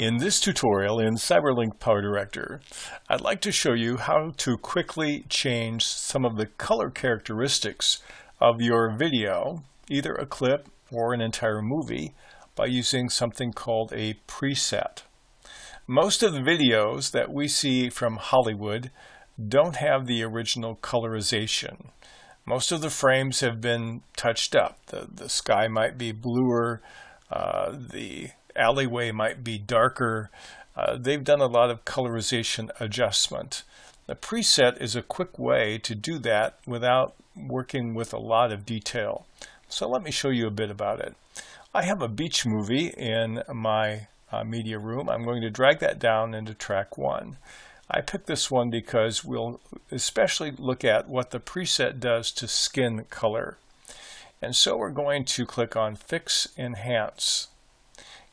In this tutorial in CyberLink PowerDirector, I'd like to show you how to quickly change some of the color characteristics of your video, either a clip or an entire movie, by using something called a preset. Most of the videos that we see from Hollywood don't have the original colorization. Most of the frames have been touched up. The, the sky might be bluer, uh, the alleyway might be darker. Uh, they've done a lot of colorization adjustment. The preset is a quick way to do that without working with a lot of detail. So let me show you a bit about it. I have a beach movie in my uh, media room. I'm going to drag that down into track one. I picked this one because we'll especially look at what the preset does to skin color. And so we're going to click on Fix Enhance.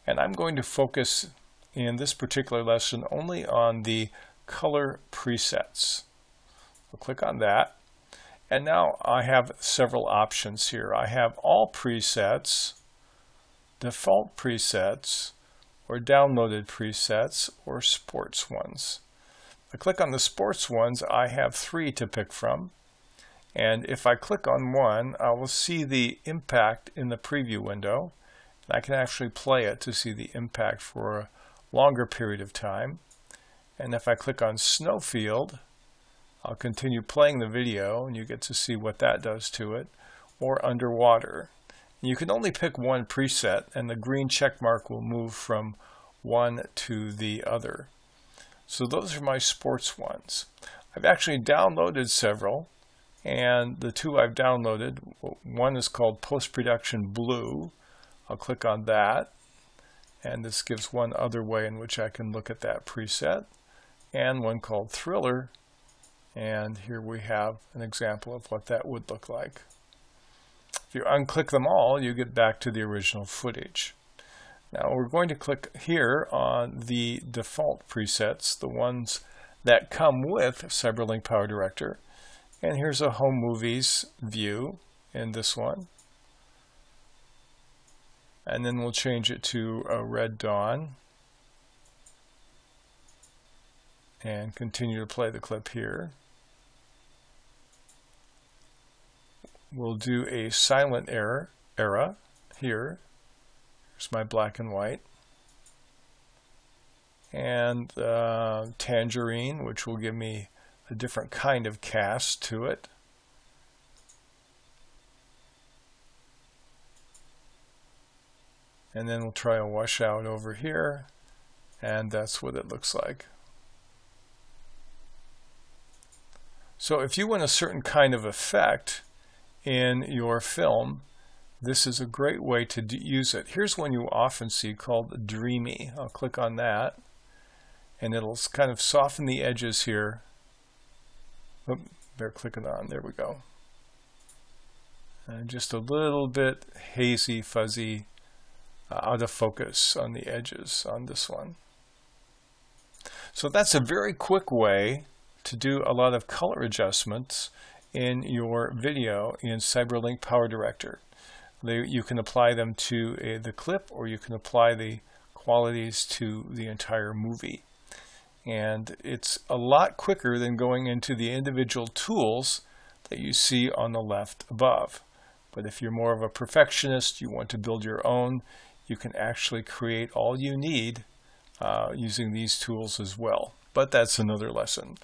And I'm going to focus in this particular lesson only on the color presets. We'll click on that. And now I have several options here. I have all presets, default presets, or downloaded presets, or sports ones. If I click on the sports ones, I have three to pick from. And if I click on one, I will see the impact in the preview window. I can actually play it to see the impact for a longer period of time. And if I click on Snowfield, I'll continue playing the video and you get to see what that does to it, or underwater. You can only pick one preset and the green check mark will move from one to the other. So those are my sports ones. I've actually downloaded several and the two I've downloaded, one is called Post Production Blue I'll click on that and this gives one other way in which I can look at that preset and one called Thriller and here we have an example of what that would look like. If you unclick them all you get back to the original footage. Now we're going to click here on the default presets, the ones that come with CyberLink PowerDirector. And here's a home movies view in this one and then we'll change it to a red dawn and continue to play the clip here. We'll do a silent era, era here. Here's my black and white. And uh, tangerine, which will give me a different kind of cast to it. And then we'll try a washout over here and that's what it looks like. So if you want a certain kind of effect in your film, this is a great way to use it. Here's one you often see called Dreamy. I'll click on that and it'll kind of soften the edges here. Oop, better click it on. There we go. And just a little bit hazy, fuzzy Uh, out of focus on the edges on this one. So that's a very quick way to do a lot of color adjustments in your video in CyberLink PowerDirector. You can apply them to a, the clip or you can apply the qualities to the entire movie. And it's a lot quicker than going into the individual tools that you see on the left above. But if you're more of a perfectionist, you want to build your own, you can actually create all you need uh, using these tools as well. But that's another lesson.